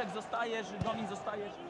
gwiazd, Tuszek zostajesz, Domin zostajesz.